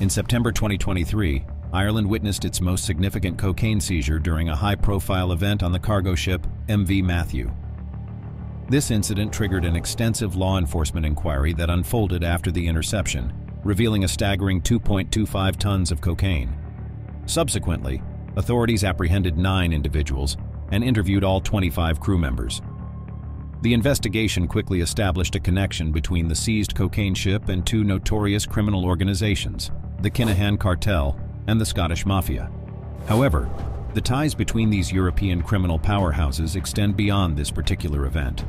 In September 2023, Ireland witnessed its most significant cocaine seizure during a high-profile event on the cargo ship MV Matthew. This incident triggered an extensive law enforcement inquiry that unfolded after the interception, revealing a staggering 2.25 tons of cocaine. Subsequently, authorities apprehended nine individuals and interviewed all 25 crew members. The investigation quickly established a connection between the seized cocaine ship and two notorious criminal organizations, the Kinahan Cartel and the Scottish Mafia. However, the ties between these European criminal powerhouses extend beyond this particular event.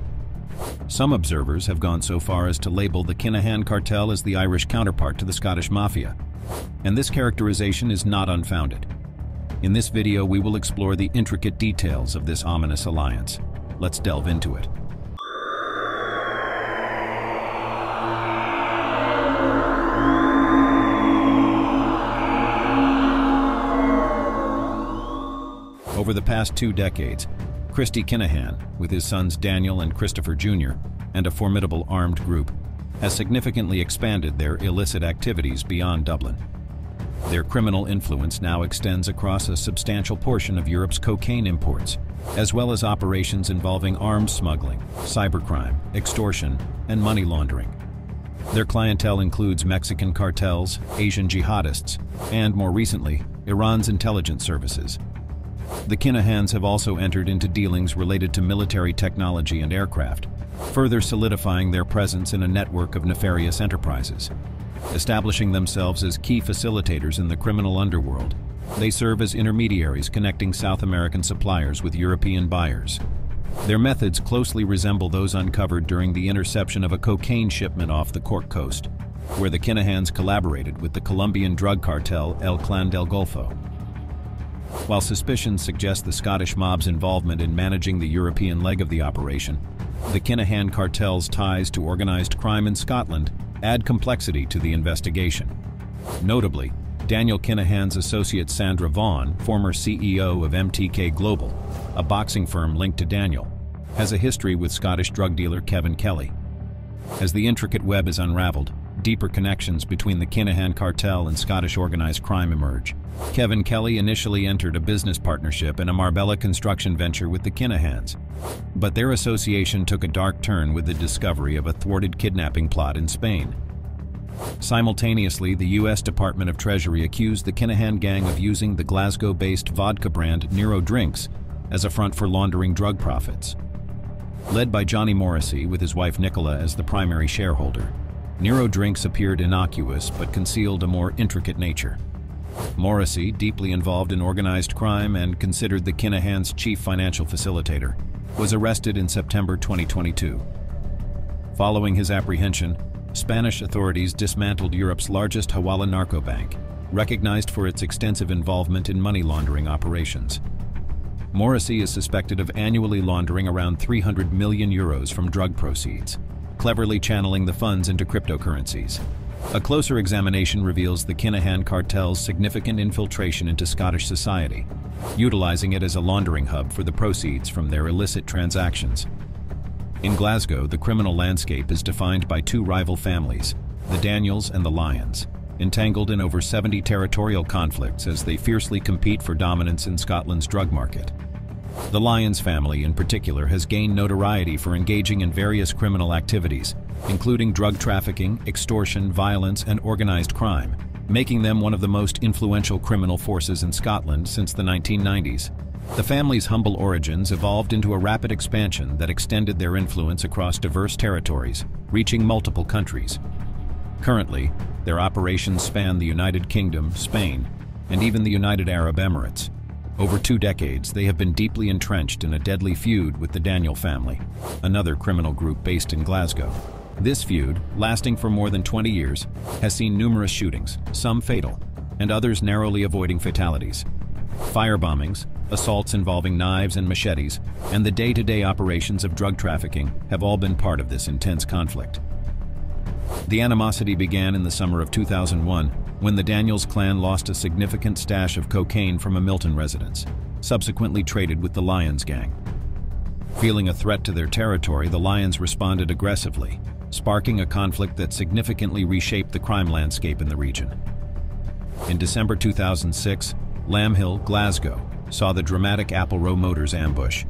Some observers have gone so far as to label the Kinahan cartel as the Irish counterpart to the Scottish Mafia, and this characterization is not unfounded. In this video, we will explore the intricate details of this ominous alliance. Let's delve into it. Over the past two decades, Christy Kinahan, with his sons Daniel and Christopher Jr., and a formidable armed group, has significantly expanded their illicit activities beyond Dublin. Their criminal influence now extends across a substantial portion of Europe's cocaine imports, as well as operations involving arms smuggling, cybercrime, extortion, and money laundering. Their clientele includes Mexican cartels, Asian jihadists, and, more recently, Iran's intelligence services. The Kinahans have also entered into dealings related to military technology and aircraft, further solidifying their presence in a network of nefarious enterprises. Establishing themselves as key facilitators in the criminal underworld, they serve as intermediaries connecting South American suppliers with European buyers. Their methods closely resemble those uncovered during the interception of a cocaine shipment off the Cork coast, where the Kinahans collaborated with the Colombian drug cartel El Clan del Golfo. While suspicions suggest the Scottish mob's involvement in managing the European leg of the operation, the Kinahan cartel's ties to organized crime in Scotland add complexity to the investigation. Notably, Daniel Kinahan's associate Sandra Vaughan, former CEO of MTK Global, a boxing firm linked to Daniel, has a history with Scottish drug dealer Kevin Kelly. As the intricate web is unraveled, deeper connections between the Kinahan cartel and Scottish organized crime emerge. Kevin Kelly initially entered a business partnership in a Marbella construction venture with the Kinahans, but their association took a dark turn with the discovery of a thwarted kidnapping plot in Spain. Simultaneously, the U.S. Department of Treasury accused the Kinahan gang of using the Glasgow-based vodka brand Nero Drinks as a front for laundering drug profits. Led by Johnny Morrissey with his wife Nicola as the primary shareholder, Nero Drinks appeared innocuous but concealed a more intricate nature. Morrissey, deeply involved in organized crime and considered the Kinahan's chief financial facilitator, was arrested in September 2022. Following his apprehension, Spanish authorities dismantled Europe's largest Hawala narco bank, recognized for its extensive involvement in money laundering operations. Morrissey is suspected of annually laundering around 300 million euros from drug proceeds, cleverly channeling the funds into cryptocurrencies. A closer examination reveals the Kinahan cartel's significant infiltration into Scottish society, utilizing it as a laundering hub for the proceeds from their illicit transactions. In Glasgow, the criminal landscape is defined by two rival families, the Daniels and the Lyons, entangled in over 70 territorial conflicts as they fiercely compete for dominance in Scotland's drug market. The Lyons family, in particular, has gained notoriety for engaging in various criminal activities, including drug trafficking, extortion, violence, and organized crime, making them one of the most influential criminal forces in Scotland since the 1990s. The family's humble origins evolved into a rapid expansion that extended their influence across diverse territories, reaching multiple countries. Currently, their operations span the United Kingdom, Spain, and even the United Arab Emirates, over two decades, they have been deeply entrenched in a deadly feud with the Daniel family, another criminal group based in Glasgow. This feud, lasting for more than 20 years, has seen numerous shootings, some fatal, and others narrowly avoiding fatalities. Firebombings, assaults involving knives and machetes, and the day-to-day -day operations of drug trafficking have all been part of this intense conflict. The animosity began in the summer of 2001 when the Daniels clan lost a significant stash of cocaine from a Milton residence, subsequently traded with the Lyons gang. Feeling a threat to their territory, the Lyons responded aggressively, sparking a conflict that significantly reshaped the crime landscape in the region. In December 2006, Lambhill, Glasgow, saw the dramatic Apple Row Motors ambush.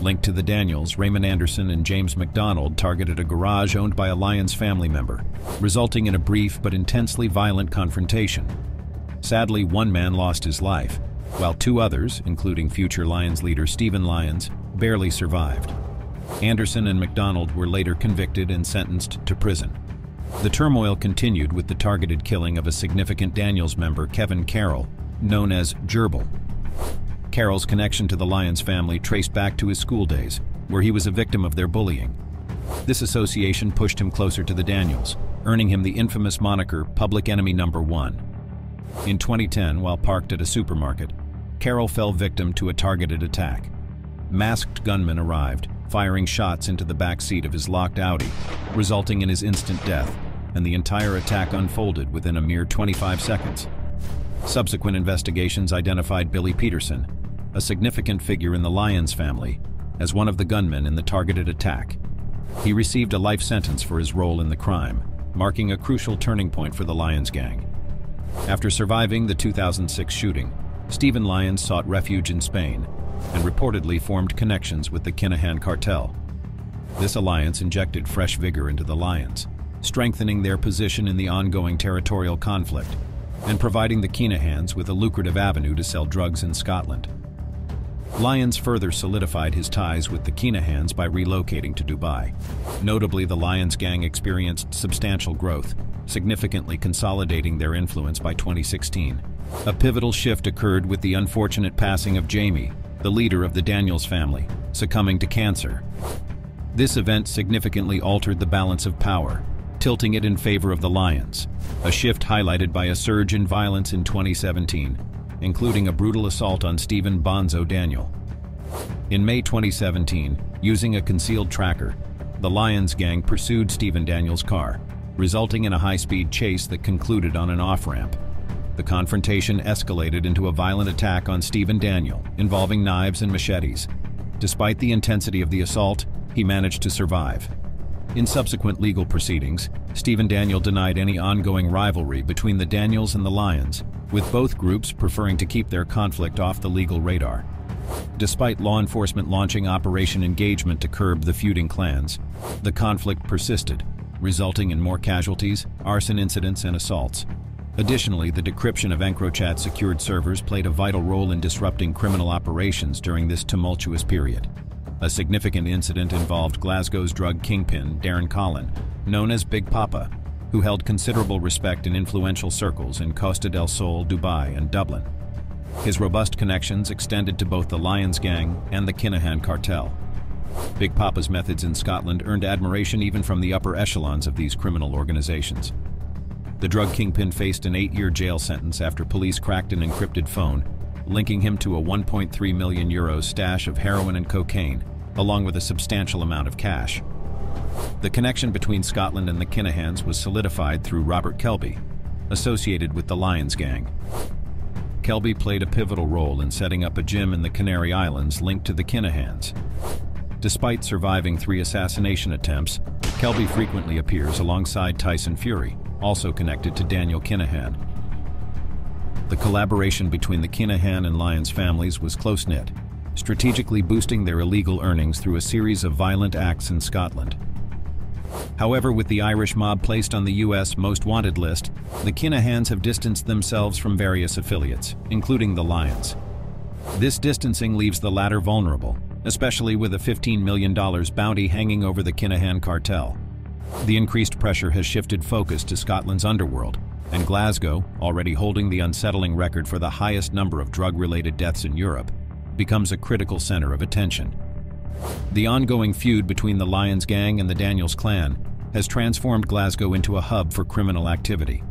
Linked to the Daniels, Raymond Anderson and James McDonald targeted a garage owned by a Lyons family member, resulting in a brief but intensely violent confrontation. Sadly, one man lost his life, while two others, including future Lyons leader Steven Lyons, barely survived. Anderson and McDonald were later convicted and sentenced to prison. The turmoil continued with the targeted killing of a significant Daniels member, Kevin Carroll, known as Gerbil. Carroll's connection to the Lyons family traced back to his school days, where he was a victim of their bullying. This association pushed him closer to the Daniels, earning him the infamous moniker Public Enemy Number One. In 2010, while parked at a supermarket, Carroll fell victim to a targeted attack. Masked gunmen arrived, firing shots into the back seat of his locked Audi, resulting in his instant death, and the entire attack unfolded within a mere 25 seconds. Subsequent investigations identified Billy Paterson, a significant figure in the Lyons family, as one of the gunmen in the targeted attack. He received a life sentence for his role in the crime, marking a crucial turning point for the Lyons gang. After surviving the 2006 shooting, Steven Lyons sought refuge in Spain and reportedly formed connections with the Kinahan cartel. This alliance injected fresh vigor into the Lyons, strengthening their position in the ongoing territorial conflict and providing the Kinahans with a lucrative avenue to sell drugs in Scotland. Lyons further solidified his ties with the Kinahans by relocating to Dubai. Notably, the Lyons gang experienced substantial growth, significantly consolidating their influence by 2016. A pivotal shift occurred with the unfortunate passing of Jamie, the leader of the Daniels family, succumbing to cancer. This event significantly altered the balance of power, tilting it in favor of the Lyons, a shift highlighted by a surge in violence in 2017, including a brutal assault on Steven Bonzo Daniel. In May 2017, using a concealed tracker, the Lyons gang pursued Steven Daniel's car, resulting in a high-speed chase that concluded on an off-ramp. The confrontation escalated into a violent attack on Steven Daniel, involving knives and machetes. Despite the intensity of the assault, he managed to survive. In subsequent legal proceedings, Steven Daniel denied any ongoing rivalry between the Daniels and the Lyons, with both groups preferring to keep their conflict off the legal radar. Despite law enforcement launching Operation Engagement to curb the feuding clans, the conflict persisted, resulting in more casualties, arson incidents, and assaults. Additionally, the decryption of EncroChat secured servers played a vital role in disrupting criminal operations during this tumultuous period. A significant incident involved Glasgow's drug kingpin, Darren Collin, known as Big Papa, who held considerable respect in influential circles in Costa del Sol, Dubai, and Dublin. His robust connections extended to both the Lyons Gang and the Kinahan cartel. Big Papa's methods in Scotland earned admiration even from the upper echelons of these criminal organizations. The drug kingpin faced an eight-year jail sentence after police cracked an encrypted phone, linking him to a 1.3 million euro stash of heroin and cocaine, along with a substantial amount of cash. The connection between Scotland and the Kinahans was solidified through Robert Kelby, associated with the Lyons gang. Kelby played a pivotal role in setting up a gym in the Canary Islands linked to the Kinahans. Despite surviving three assassination attempts, Kelby frequently appears alongside Tyson Fury, also connected to Daniel Kinahan. The collaboration between the Kinahan and Lyons families was close-knit, strategically boosting their illegal earnings through a series of violent acts in Scotland. However, with the Irish mob placed on the U.S. Most Wanted list, the Kinahans have distanced themselves from various affiliates, including the Lyons. This distancing leaves the latter vulnerable, especially with a $15 million bounty hanging over the Kinahan cartel. The increased pressure has shifted focus to Scotland's underworld, and Glasgow, already holding the unsettling record for the highest number of drug-related deaths in Europe, becomes a critical center of attention. The ongoing feud between the Lyons gang and the Daniels clan has transformed Glasgow into a hub for criminal activity.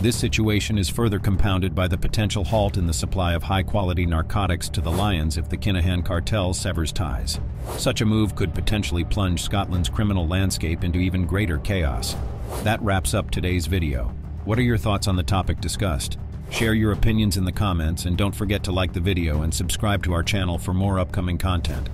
This situation is further compounded by the potential halt in the supply of high-quality narcotics to the Lyons if the Kinahan cartel severs ties. Such a move could potentially plunge Scotland's criminal landscape into even greater chaos. That wraps up today's video. What are your thoughts on the topic discussed? Share your opinions in the comments and don't forget to like the video and subscribe to our channel for more upcoming content.